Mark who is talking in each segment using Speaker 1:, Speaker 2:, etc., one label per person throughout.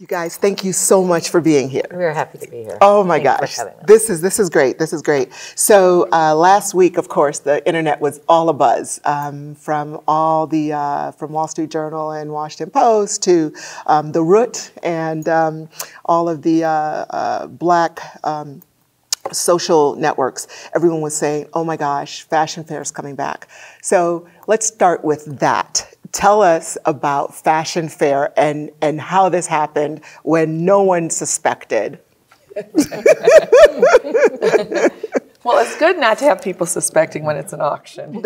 Speaker 1: You guys, thank you so much for being here.
Speaker 2: We're happy to be here.
Speaker 1: Oh my
Speaker 2: Thanks
Speaker 1: gosh, this is this is great. This is great. So uh, last week, of course, the internet was all abuzz um, from all the uh, from Wall Street Journal and Washington Post to um, the Root and um, all of the uh, uh black um, social networks. Everyone was saying, "Oh my gosh, fashion fair is coming back." So let's start with that tell us about Fashion Fair and, and how this happened when no one suspected.
Speaker 3: well, it's good not to have people suspecting when it's an auction.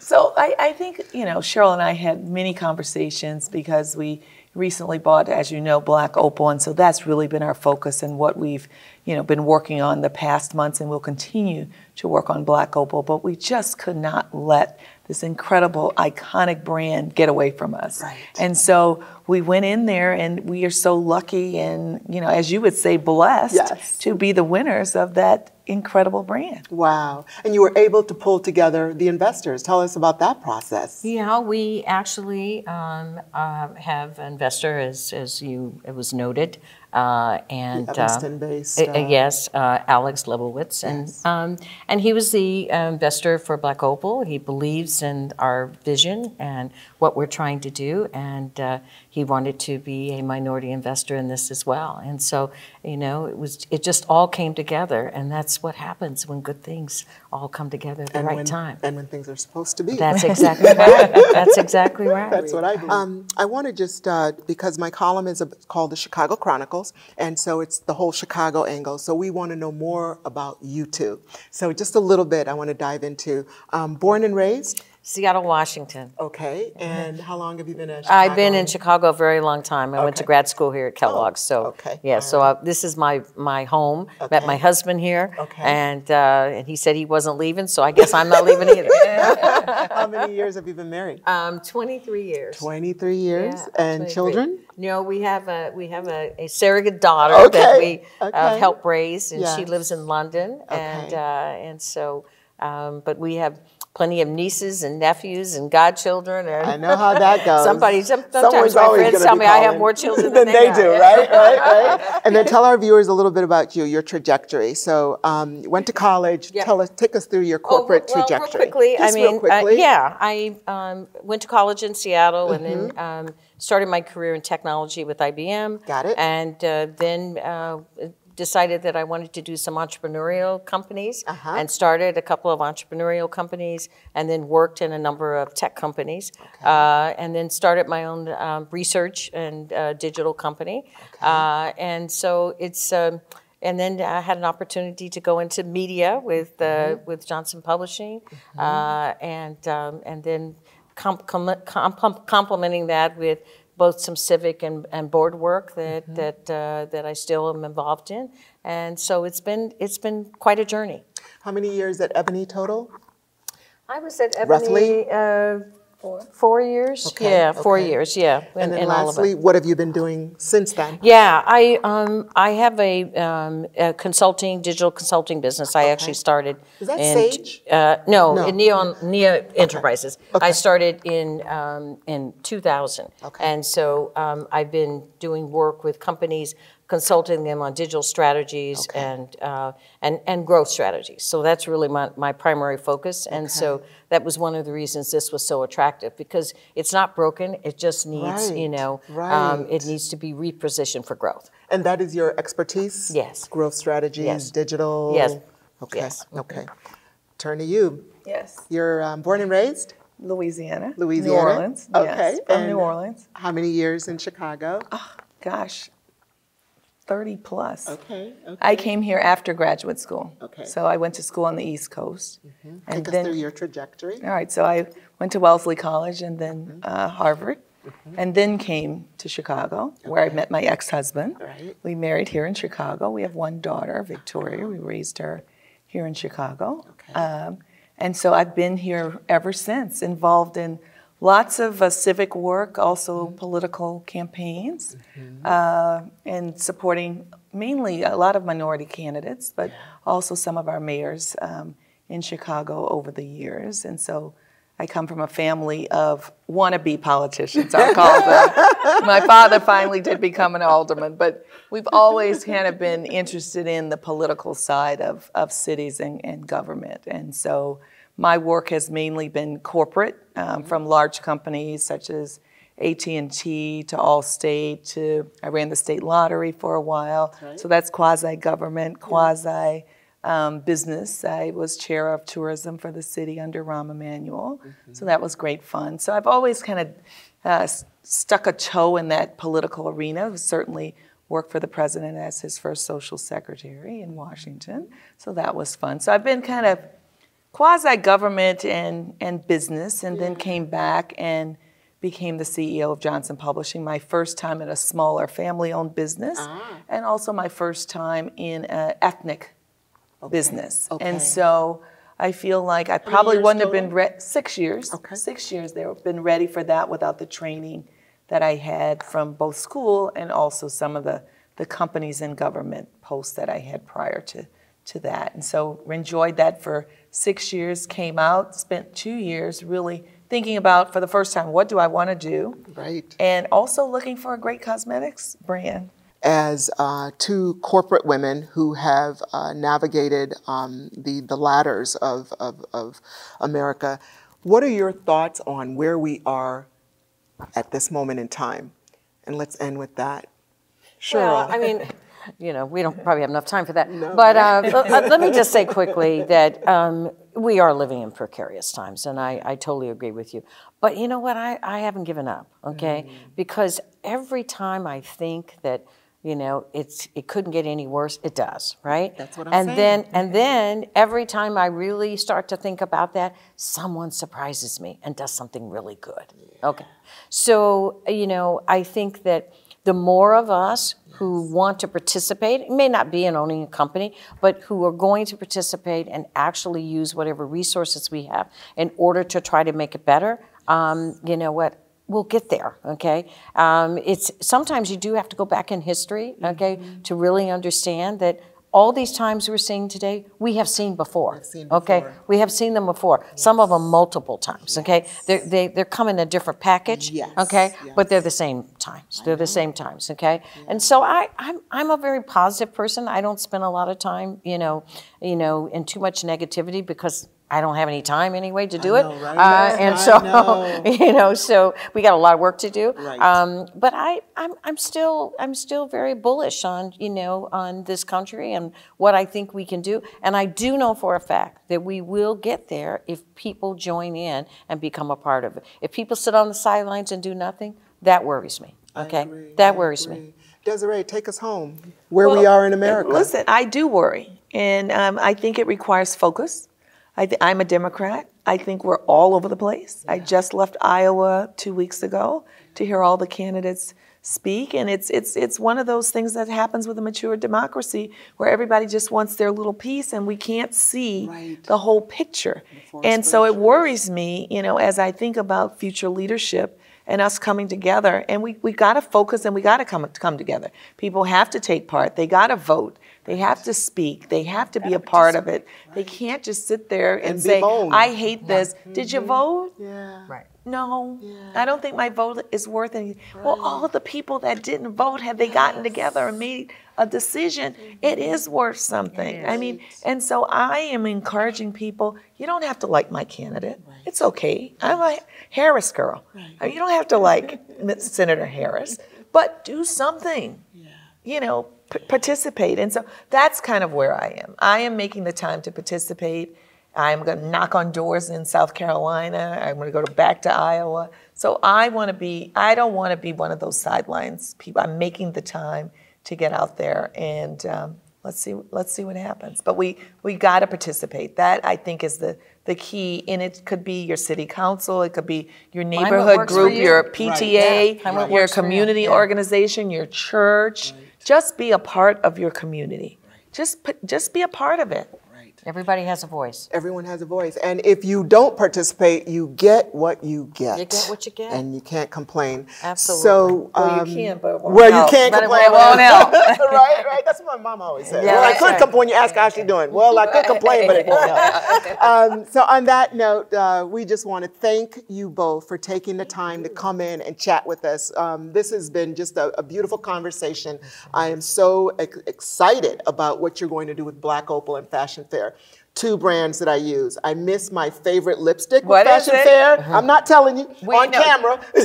Speaker 3: so I, I, think, you know, Cheryl and I had many conversations because we recently bought, as you know, Black Opal, and so that's really been our focus and what we've, you know, been working on the past months, and we'll continue to work on Black Opal. But we just could not let this incredible, iconic brand get away from us.
Speaker 1: Right.
Speaker 3: And so we went in there, and we are so lucky, and you know, as you would say, blessed
Speaker 1: yes.
Speaker 3: to be the winners of that incredible brand.
Speaker 1: Wow. And you were able to pull together the investors. Tell us about that process.
Speaker 2: Yeah, we actually um, uh, have investor, as, as you it was noted, uh, and
Speaker 1: Evanston-based.
Speaker 2: Uh, uh, yes, uh, Alex Lebowitz, and yes. um, and he was the uh, investor for Black Opal. He believes in our vision and what we're trying to do, and uh, he wanted to be a minority investor in this as well. And so, you know, it was it just all came together, and that's what happens when good things all come together at the
Speaker 1: and
Speaker 2: right
Speaker 1: when,
Speaker 2: time.
Speaker 1: And when things are supposed to be.
Speaker 2: That's exactly right. That's exactly right.
Speaker 1: That's what I do. Um, I want to just because my column is a, called the Chicago Chronicles. And so it's the whole Chicago angle. So we want to know more about you two. So just a little bit I want to dive into. Um, born and raised?
Speaker 2: Seattle, Washington.
Speaker 1: Okay, and how long have you been in Chicago?
Speaker 2: I've been in Chicago a very long time. I okay. went to grad school here at Kellogg. Oh, so
Speaker 1: okay.
Speaker 2: yeah, All so right. uh, this is my my home. Okay. Met my husband here,
Speaker 1: okay.
Speaker 2: and uh, and he said he wasn't leaving, so I guess I'm not leaving either.
Speaker 1: how many years have you been married?
Speaker 2: Um, 23 years.
Speaker 1: 23 years, yeah, and 23. children?
Speaker 2: No, we have a we have a, a surrogate daughter that we uh, help raise, and yes. she lives in London, and uh, and so. Um, but we have plenty of nieces and nephews and godchildren. And
Speaker 1: I know how that goes.
Speaker 2: Somebody, sometimes my friends tell me I have more children than,
Speaker 1: than they, they do, right? Right, right. And then tell our viewers a little bit about you, your trajectory. So, um, you went to college.
Speaker 2: Yeah.
Speaker 1: Tell us, take us through your oh, corporate
Speaker 2: oh, well,
Speaker 1: trajectory.
Speaker 2: Real quickly,
Speaker 1: Just
Speaker 2: I mean,
Speaker 1: quickly.
Speaker 2: Uh, yeah, I um, went to college in Seattle mm-hmm. and then mm-hmm. um, started my career in technology with IBM.
Speaker 1: Got it.
Speaker 2: And uh, then uh, decided that I wanted to do some entrepreneurial companies
Speaker 1: uh-huh.
Speaker 2: and started a couple of entrepreneurial companies and then worked in a number of tech companies
Speaker 1: okay.
Speaker 2: uh, and then started my own um, research and uh, digital company.
Speaker 1: Okay.
Speaker 2: Uh, and so it's, um, and then I had an opportunity to go into media with, uh, mm-hmm. with Johnson Publishing mm-hmm. Uh, and, um, and then com- com- com- complementing that with both some civic and, and board work that mm-hmm. that uh, that I still am involved in, and so it's been it's been quite a journey.
Speaker 1: How many years at Ebony total?
Speaker 2: I was at Ebony.
Speaker 1: Roughly.
Speaker 2: Uh, Four. Four years?
Speaker 1: Okay,
Speaker 2: yeah, four
Speaker 1: okay.
Speaker 2: years, yeah.
Speaker 1: And then lastly, what have you been doing since then?
Speaker 2: Yeah, I um, I have a, um, a consulting, digital consulting business. I
Speaker 1: okay.
Speaker 2: actually started
Speaker 1: Is that
Speaker 2: in,
Speaker 1: Sage?
Speaker 2: Uh, no,
Speaker 1: no,
Speaker 2: in Neon, Nia Enterprises.
Speaker 1: Okay.
Speaker 2: I started in um, in 2000.
Speaker 1: Okay.
Speaker 2: And so um, I've been doing work with companies consulting them on digital strategies
Speaker 1: okay.
Speaker 2: and, uh, and, and growth strategies. So that's really my, my primary focus. And
Speaker 1: okay.
Speaker 2: so that was one of the reasons this was so attractive because it's not broken. It just needs,
Speaker 1: right.
Speaker 2: you know,
Speaker 1: right.
Speaker 2: um, it needs to be repositioned for growth.
Speaker 1: And that is your expertise?
Speaker 2: Yes.
Speaker 1: Growth strategies,
Speaker 2: yes.
Speaker 1: digital?
Speaker 2: Yes.
Speaker 1: Okay.
Speaker 2: Yes.
Speaker 1: Okay. Turn to you.
Speaker 3: Yes.
Speaker 1: You're um, born and raised?
Speaker 3: Louisiana.
Speaker 1: Louisiana.
Speaker 3: New Orleans.
Speaker 1: Okay.
Speaker 3: Yes, from
Speaker 1: and
Speaker 3: New Orleans.
Speaker 1: How many years in Chicago?
Speaker 3: Oh, gosh, 30 plus.
Speaker 1: Okay, okay.
Speaker 3: I came here after graduate school.
Speaker 1: Okay.
Speaker 3: So I went to school on the East Coast.
Speaker 1: Mm-hmm. Take us then, through your trajectory.
Speaker 3: All right, so I went to Wellesley College and then mm-hmm. uh, Harvard, mm-hmm. and then came to Chicago, okay. where I met my ex-husband.
Speaker 1: Right.
Speaker 3: We married here in Chicago. We have one daughter, Victoria. We raised her here in Chicago.
Speaker 1: Okay.
Speaker 3: Um, and so I've been here ever since, involved in lots of uh, civic work, also mm-hmm. political campaigns, mm-hmm. uh, and supporting mainly a lot of minority candidates, but also some of our mayors um, in Chicago over the years. And so I come from a family of wannabe politicians, I'll call them. My father finally did become an alderman, but we've always kind of been interested in the political side of, of cities and, and government. And so my work has mainly been corporate, um, from large companies such as AT&T to Allstate to I ran the state lottery for a while. Right. So that's quasi government, quasi um, business. I was chair of tourism for the city under Rahm Emanuel. Mm-hmm. So that was great fun. So I've always kind of uh, stuck a toe in that political arena. Certainly worked for the president as his first social secretary in Washington. So that was fun. So I've been kind of quasi government and, and business, and then came back and became the CEO of Johnson Publishing, my first time in a smaller family owned business, ah. and also my first time in an ethnic okay. business. Okay. And so I feel like I probably wouldn't have been re- six years. Okay. Six years. They have been ready for that without the training that I had from both school and also some of the, the companies and government posts that I had prior to, to that. And so enjoyed that for six years, came out, spent two years really thinking about for the first time, what do I want to do?
Speaker 1: Right.
Speaker 3: And also looking for a great cosmetics brand.
Speaker 1: As uh, two corporate women who have uh, navigated um, the, the ladders of, of, of America, what are your thoughts on where we are at this moment in time? And let's end with that.
Speaker 2: Sure. Well, I mean, you know, we don't probably have enough time for that. No. But uh, let, me just say quickly that um, we are living in precarious times, and I, I totally agree with you. But you know what? I, I haven't given up, okay? Mm-hmm. Because every time I think that, you know, it's it couldn't get any worse, it does, right?
Speaker 1: That's what I'm saying.
Speaker 2: and
Speaker 1: saying.
Speaker 2: then and then every time I really start to think about that, someone surprises me and does something really good. Okay. So, you know, I think that the more of us who want to participate, it may not be in owning a company, but who are going to participate and actually use whatever resources we have in order to try to make it better, um, you know what, we'll get there, okay? Um, it's Sometimes you do have to go back in history, okay, mm-hmm. to really understand that all these times we're seeing today, we have seen before.
Speaker 1: Seen before.
Speaker 2: Okay, we have seen them before. Yes. Some of them multiple times. Okay, they're they, they're coming in a different package.
Speaker 1: Yes.
Speaker 2: Okay, yes. but they're the same times. They're the same times. Okay, and so I I'm I'm a very positive person. I don't spend a lot of time, you know, you know, in too much negativity because I don't have any time anyway to do
Speaker 1: I
Speaker 2: it.
Speaker 1: Right? uh,
Speaker 2: and so,
Speaker 1: know.
Speaker 2: you know, so we got a lot of work to do.
Speaker 1: Right.
Speaker 2: Um, but I, I'm, I'm still, I'm still very bullish on, you know, on this country and what I think we can do. And I do know for a fact that we will get there if people join in and become a part of it. If people sit on the sidelines and do nothing, that worries me. Okay, that
Speaker 1: I
Speaker 2: worries
Speaker 1: agree.
Speaker 2: me.
Speaker 1: Desiree, take us home where well, we are in America.
Speaker 3: Listen, I do worry, and um, I think it requires focus. I am a Democrat. I think we're all over the place. Yeah. I just left Iowa two weeks ago to hear all the candidates speak, and it's it's it's one of those things that happens with a mature democracy where everybody just wants their little piece, and we can't see
Speaker 1: right.
Speaker 3: the whole picture. And so it worries me, you know, as I think about future leadership and us coming together. And we we got to focus and we got to come come together. People have to take part. They got to vote. They have to speak. They have to be a part of it. They can't just sit there and,
Speaker 1: and
Speaker 3: say,
Speaker 1: bold.
Speaker 3: I hate this. Mm-hmm. Did you vote?
Speaker 1: Yeah.
Speaker 2: Right.
Speaker 3: No,
Speaker 1: yeah.
Speaker 3: I don't think my vote is worth anything. Right. Well, all the people that didn't vote, have they gotten yes. together and made a decision? Mm-hmm. It is worth something. Is. I mean, and so I am encouraging people, you don't have to like my candidate. Right. It's okay. I'm a Harris girl. Right. You don't have to like Senator Harris, but do something.
Speaker 1: Yeah.
Speaker 3: You know, participate. And so that's kind of where I am. I am making the time to participate. I'm going to knock on doors in South Carolina. I'm going to go to back to Iowa. So I want to be. I don't want to be one of those sidelines people. I'm making the time to get out there and um, let's see. Let's see what happens. But we we got to participate. That I think is the the key. And it could be your city council. It could be your neighborhood group, you. your PTA, right. yeah. your community you. organization, your church. Right. Just be a part of your community. Just just be a part of it.
Speaker 1: Right.
Speaker 2: Everybody has a voice.
Speaker 1: Everyone has a voice. And if you don't participate, you get what you get.
Speaker 2: You get what you get.
Speaker 1: And you can't complain.
Speaker 2: Absolutely.
Speaker 1: So,
Speaker 3: Well, you
Speaker 1: um,
Speaker 3: can, but it won't
Speaker 1: well, you can't
Speaker 2: But it
Speaker 1: complain.
Speaker 3: won't help.
Speaker 1: right, right. That's what my mom always said.
Speaker 2: Yeah,
Speaker 1: well, I could
Speaker 2: right.
Speaker 1: complain when you ask how she's doing. Well, I could complain, but it won't help. Um, so, on that note, uh, we just want to thank you both for taking the time to come in and chat with us. Um, this has been just a, a beautiful conversation. I am so ex- excited about what you're going to do with Black Opal and Fashion Fair. Two brands that I use. I miss my favorite lipstick with
Speaker 3: What is
Speaker 1: Fashion
Speaker 3: it?
Speaker 1: Fair. I'm not telling you
Speaker 3: We
Speaker 1: on
Speaker 3: know.
Speaker 1: camera.
Speaker 3: Probably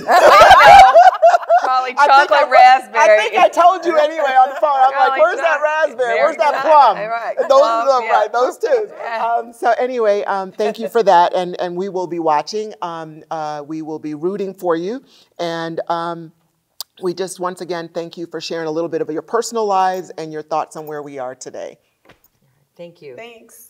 Speaker 1: I think
Speaker 3: chocolate
Speaker 1: I-
Speaker 3: raspberry.
Speaker 1: I think I told you anyway on the phone. I'm like,
Speaker 3: Garlic
Speaker 1: where's that raspberry?
Speaker 3: Very
Speaker 1: Where's that
Speaker 3: good.
Speaker 1: plum?
Speaker 3: Right.
Speaker 1: Those
Speaker 3: Plum,
Speaker 1: are them,
Speaker 3: yeah.
Speaker 1: right? Those two.
Speaker 3: Yeah.
Speaker 1: Um, so anyway, um, thank you for that, and and we will be watching. Um, uh, we will be rooting for you, and. Um, we just once again thank you for sharing a little bit of your personal lives and your thoughts on where we are today.
Speaker 2: Thank you.
Speaker 3: Thanks.